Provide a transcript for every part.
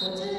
Good.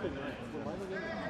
pretty nice.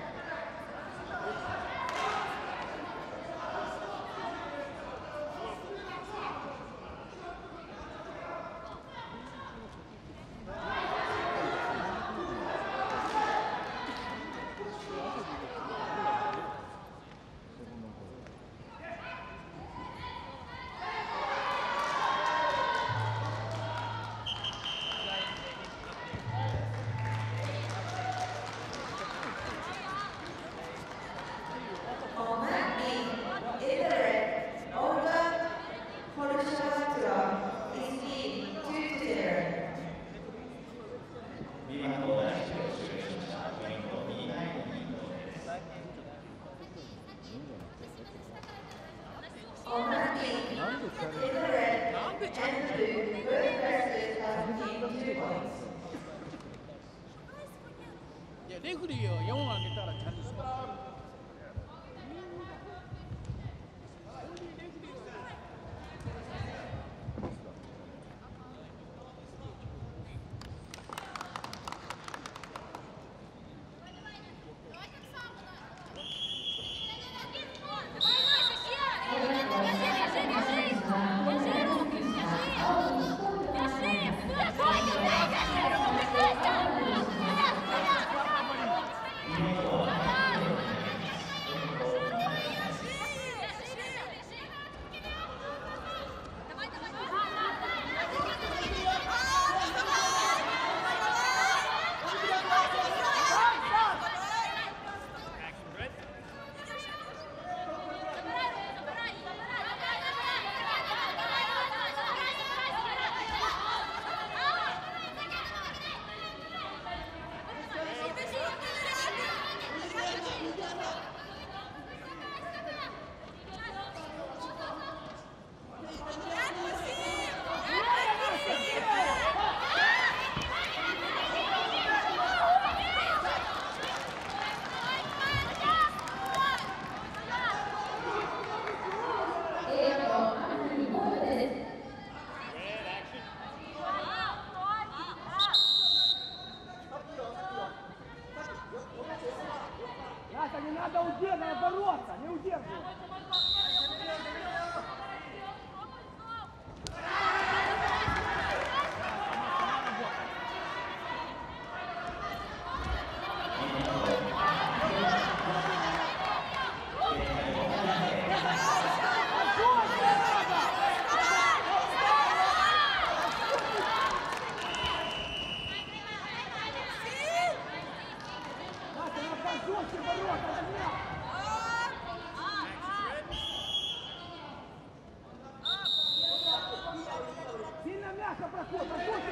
レフリーは4はね Corta, corta, corta.